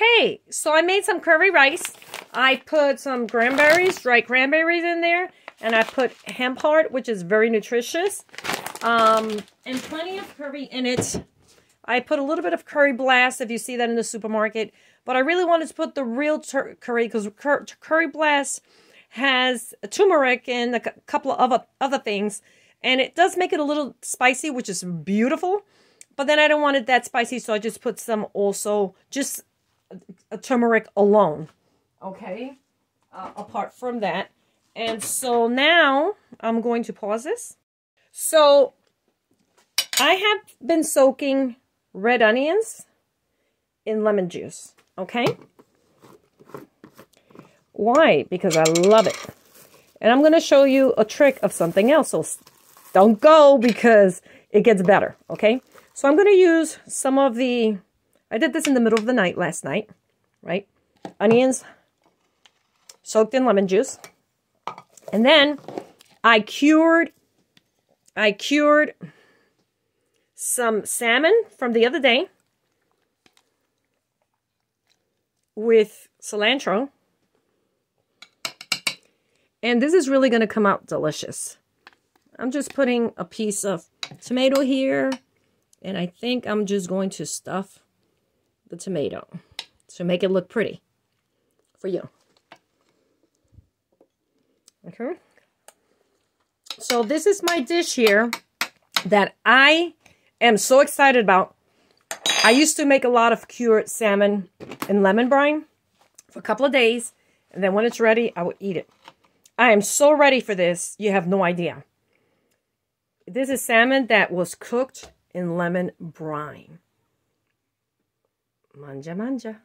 Okay, so I made some curry rice. I put some cranberries, dried cranberries in there. And I put hemp heart, which is very nutritious. Um, and plenty of curry in it. I put a little bit of curry blast, if you see that in the supermarket. But I really wanted to put the real curry, because cur curry blast has turmeric and a couple of other, other things. And it does make it a little spicy, which is beautiful. But then I don't want it that spicy, so I just put some also, just a turmeric alone. Okay? Uh, apart from that. And so now I'm going to pause this. So I have been soaking red onions in lemon juice. Okay? Why? Because I love it. And I'm going to show you a trick of something else. So don't go because it gets better. Okay? So I'm going to use some of the... I did this in the middle of the night last night. Right? Onions soaked in lemon juice. And then I cured, I cured some salmon from the other day with cilantro. And this is really going to come out delicious. I'm just putting a piece of tomato here. And I think I'm just going to stuff the tomato to make it look pretty for you. Okay. So this is my dish here that I am so excited about. I used to make a lot of cured salmon in lemon brine for a couple of days. And then when it's ready, I will eat it. I am so ready for this. You have no idea. This is salmon that was cooked in lemon brine. Manja manja.